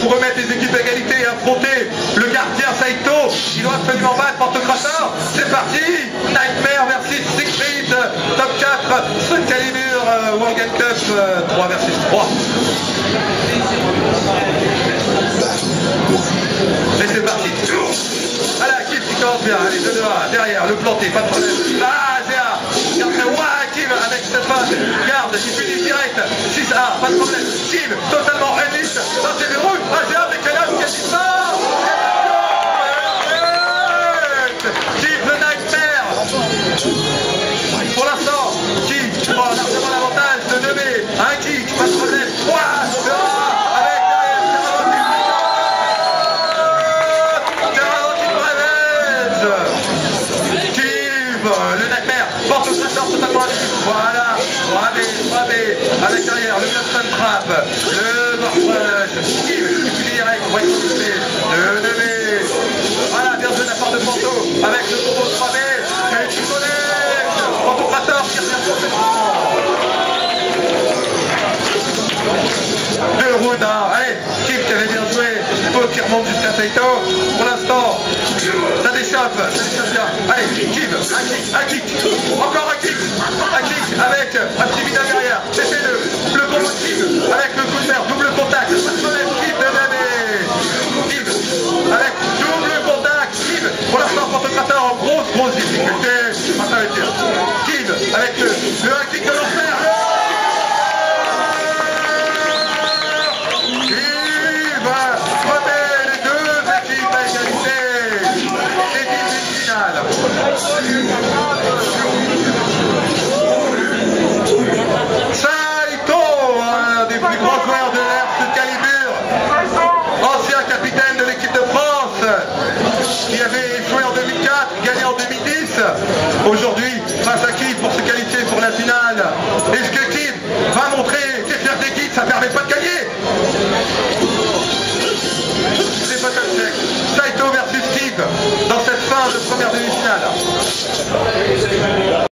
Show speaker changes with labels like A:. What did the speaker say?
A: pour remettre les équipes à égalité et affronter le quartier à Saito. Il doit absolument battre Porte Crasseur. C'est parti Nightmare versus Siegfried, top 4, Sun Calibur, euh, World Cup euh, 3 versus 3. Et c'est parti Voilà, qui qui commence bien, allez, 2 1, derrière, le planté, pas de problème. Ah, Zéa Kim avec cette phase, garde, qui finit direct, 6A, pas de problème. Kim, totalement élite, le nightmare, porte au trésor totalement Voilà, bravé, bravé, avec derrière le Custom Trap, le Warfrush, Steve, direct, White le Nemé. Voilà, bien joué la de Panto, avec le combo 3B, et tu connectes, Prator qui revient sur rounds, hein. qui avait bien joué, Paul qui remonte jusqu'à Saito, pour l'instant, allez, Kim, un kick, un kick, encore un kick, un kick avec un petit Saito, un des plus grands joueurs de l'air de Calibur, ancien capitaine de l'équipe de France, qui avait joué en 2004, gagné en 2010. Aujourd'hui, face à Kid pour se qualifier pour la finale? de première demi-finale.